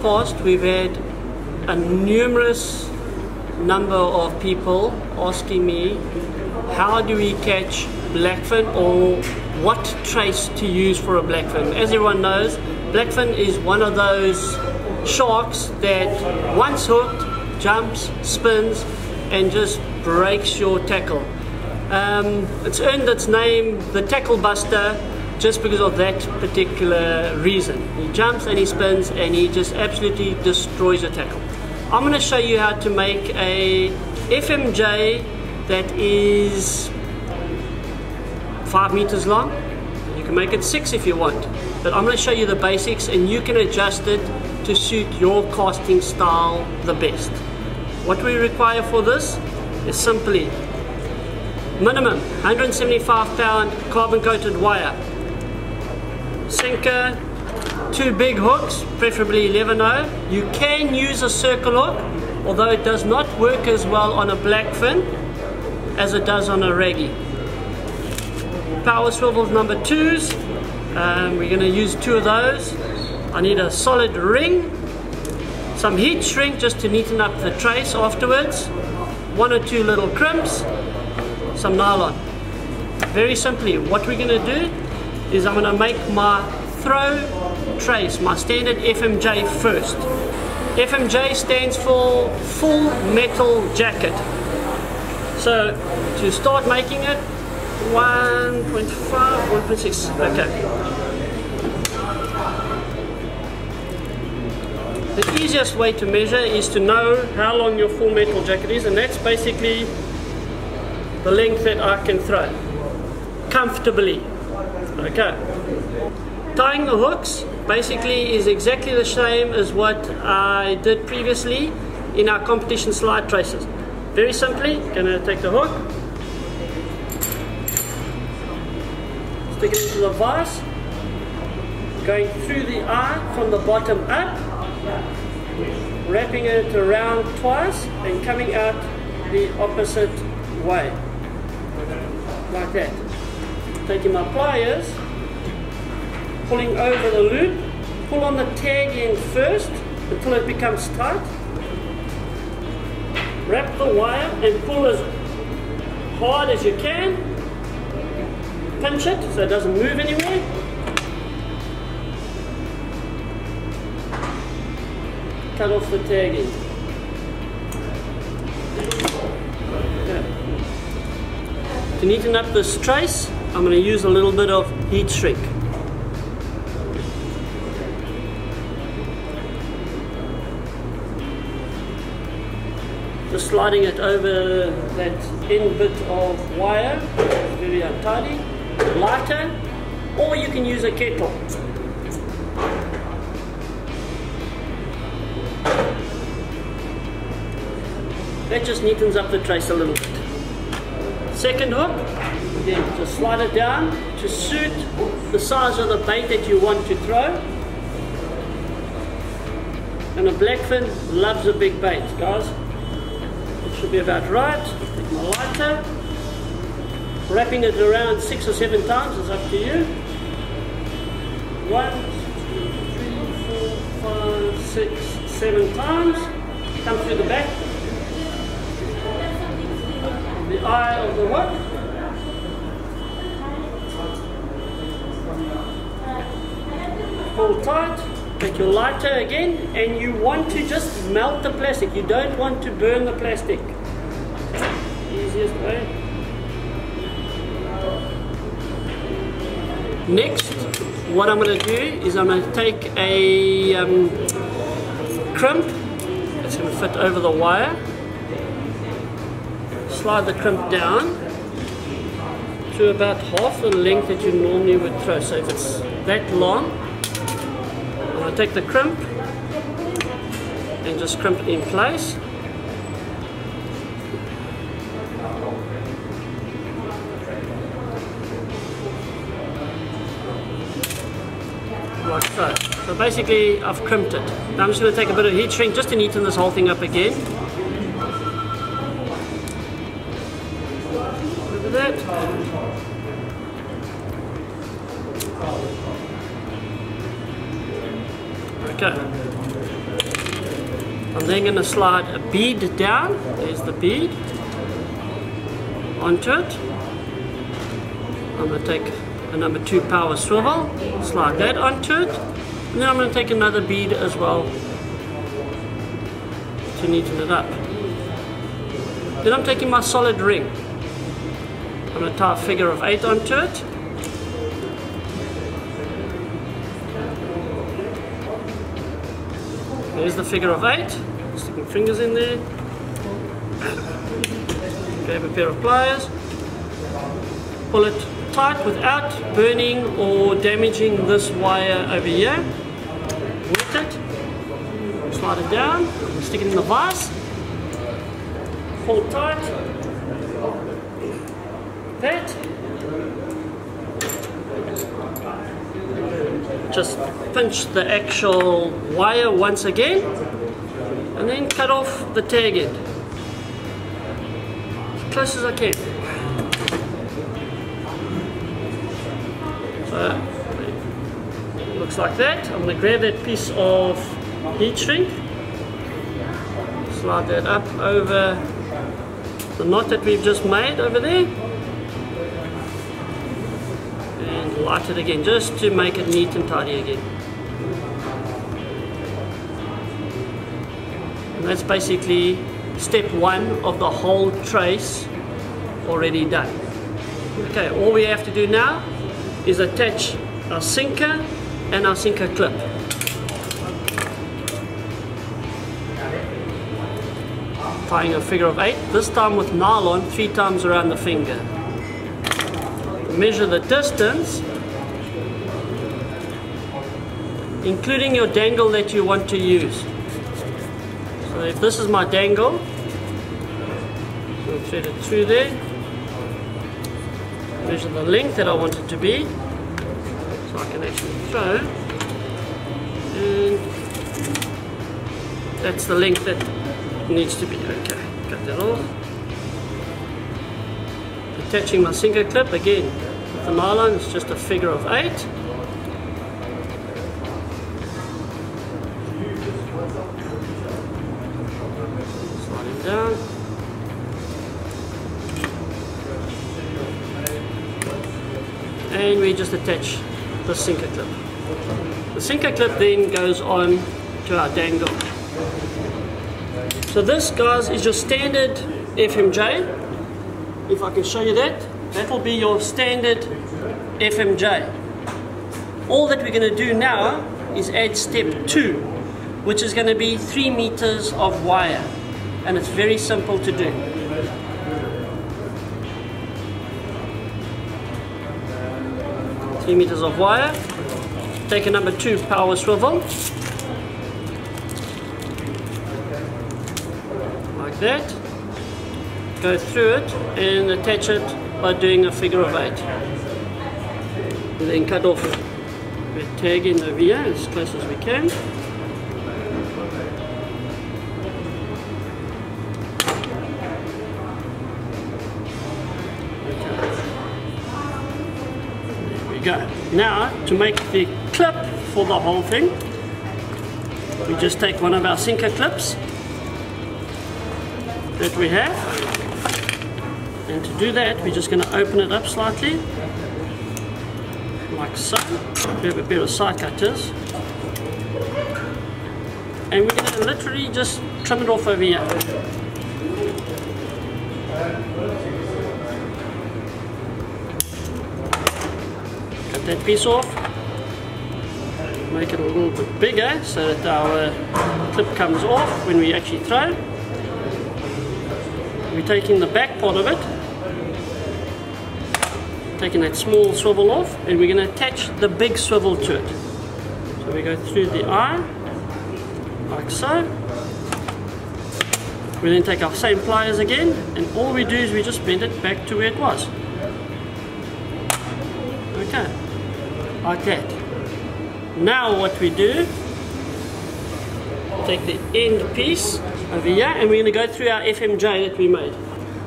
past we've had a numerous number of people asking me how do we catch blackfin or what trace to use for a blackfin. As everyone knows, blackfin is one of those sharks that once hooked jumps, spins and just breaks your tackle. Um, it's earned its name the tackle buster just because of that particular reason. He jumps and he spins and he just absolutely destroys a tackle. I'm going to show you how to make a FMJ that is five meters long. You can make it six if you want, but I'm going to show you the basics and you can adjust it to suit your casting style the best. What we require for this is simply minimum 175 pound carbon coated wire, sinker, two big hooks, preferably 11 You can use a circle hook, although it does not work as well on a blackfin as it does on a raggie. Power swivels number twos, um, we're going to use two of those. I need a solid ring, some heat shrink just to neaten up the trace afterwards, one or two little crimps, some nylon. Very simply, what we're going to do is I'm going to make my throw trace, my standard FMJ first. FMJ stands for full metal jacket. So to start making it, 1.5, 1.6, okay. The easiest way to measure is to know how long your full metal jacket is and that's basically the length that I can throw comfortably. Okay. Tying the hooks basically is exactly the same as what I did previously in our competition slide traces. Very simply, gonna take the hook, stick it into the vise, going through the eye from the bottom up, wrapping it around twice and coming out the opposite way, like that. Taking my pliers, pulling over the loop, pull on the tag end first until it becomes tight, wrap the wire and pull as hard as you can, pinch it so it doesn't move anywhere, cut off the tagging. Okay. To neaten up this trace, I'm going to use a little bit of heat shrink. Just sliding it over that end bit of wire, very untidy, lighter, or you can use a kettle. That just neatens up the trace a little bit. Second hook, again, just slide it down to suit the size of the bait that you want to throw. And a blackfin loves a big bait, guys. It should be about right. Take my lighter. Wrapping it around six or seven times is up to you. One, two, three, four, five, six, seven times. Come through the back the eye of the what? Tight, take your lighter again, and you want to just melt the plastic. You don't want to burn the plastic. Easiest way. Next, what I'm going to do is I'm going to take a um, crimp, it's going to fit over the wire, slide the crimp down to about half the length that you normally would throw. So if it's that long, To take the crimp and just crimp it in place. Like so. So basically I've crimped it. Now I'm just going to take a bit of heat shrink just to neaten this whole thing up again. Then going to slide a bead down. There's the bead. Onto it. I'm going to take a number two power swivel, slide that onto it. And then I'm going to take another bead as well to neaten it up. Then I'm taking my solid ring. I'm going to tie a figure of eight onto it. There's the figure of eight. Fingers in there. Grab a pair of pliers. Pull it tight without burning or damaging this wire over here. Wet it. Slide it down. Stick it in the vise. Hold tight. That. just pinch the actual wire once again then cut off the tag end as close as I can. So looks like that. I'm going to grab that piece of heat shrink. Slide that up over the knot that we've just made over there. And light it again just to make it neat and tidy again. That's basically step one of the whole trace already done. Okay, all we have to do now is attach our sinker and our sinker clip. Tying a figure of eight, this time with nylon three times around the finger. Measure the distance including your dangle that you want to use. So if this is my dangle, we'll thread it through there, measure the length that I want it to be, so I can actually throw, and that's the length that needs to be. Okay, cut that off. Attaching my sinker clip again with the nylon, it's just a figure of eight. We just attach the sinker clip. The sinker clip then goes on to our dangle. So this guys is your standard FMJ. If I can show you that, that will be your standard FMJ. All that we're going to do now is add step two, which is going to be three meters of wire and it's very simple to do. Three meters of wire, take a number two power swivel, like that, go through it and attach it by doing a figure of eight. And then cut off the tag in over here as close as we can. Go. Now, to make the clip for the whole thing, we just take one of our sinker clips that we have. And to do that, we're just going to open it up slightly, like so. We have a bit of side cutters. And we're going to literally just trim it off over here. That piece off. Make it a little bit bigger so that our uh, clip comes off when we actually throw. We're taking the back part of it taking that small swivel off and we're going to attach the big swivel to it. So we go through the eye like so. We then take our same pliers again and all we do is we just bend it back to where it was Now what we do, take the end piece over here and we're going to go through our FMJ that we made.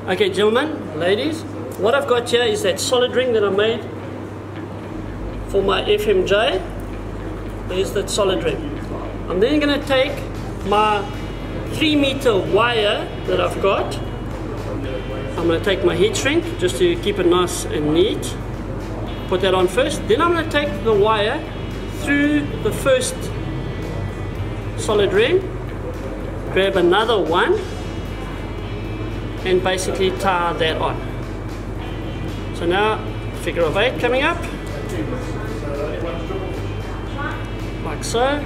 Okay gentlemen, ladies, what I've got here is that solid ring that I made for my FMJ. There's that solid ring. I'm then going to take my three meter wire that I've got. I'm going to take my heat shrink just to keep it nice and neat. Put that on first. Then I'm going to take the wire through the first solid ring. Grab another one and basically tie that on. So now figure of eight coming up. Like so.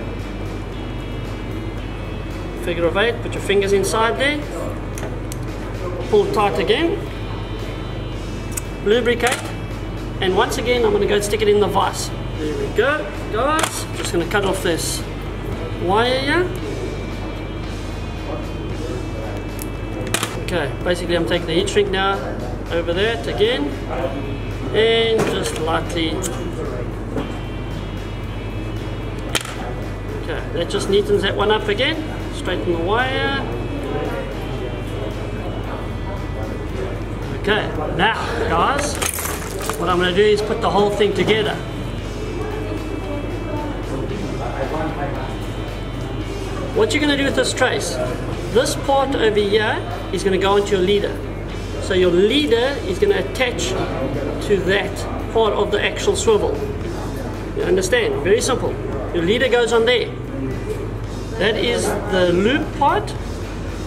Figure of eight, put your fingers inside there pull tight again, lubricate, and once again I'm going to go stick it in the vise. There we go, guys. Just going to cut off this wire here. Okay, basically I'm taking the heat shrink now over that again, and just lightly Okay, that just neatens that one up again. Straighten the wire. Okay, now guys, what I'm going to do is put the whole thing together. What you're going to do with this trace, this part over here is going to go into your leader. So your leader is going to attach to that part of the actual swivel. You understand? Very simple. Your leader goes on there. That is the loop part,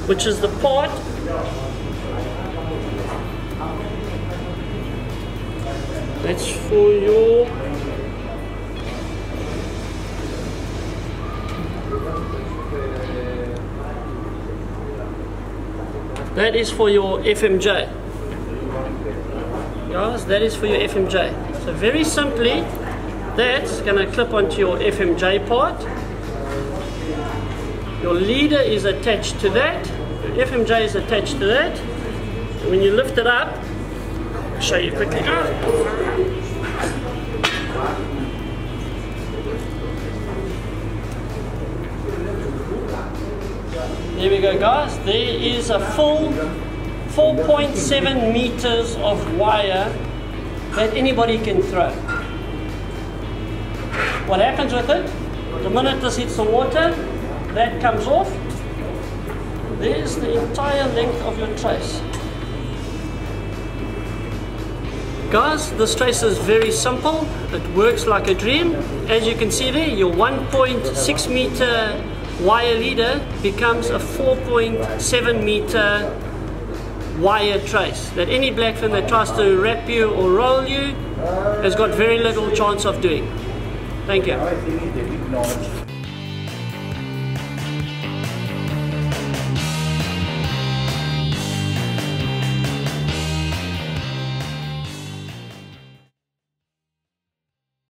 which is the part Your That is for your FMJ. Guys, that is for your FMJ. So very simply, that's going to clip onto your FMJ part. Your leader is attached to that. Your FMJ is attached to that. When you lift it up, show you quickly. There we go guys, there is a full 4.7 meters of wire that anybody can throw. What happens with it? The minute this hits the water, that comes off. There's the entire length of your trace. Guys, this trace is very simple. It works like a dream. As you can see there, your 1.6 meter wire leader becomes a 4.7 meter wire trace that any blackfin that tries to wrap you or roll you has got very little chance of doing. Thank you.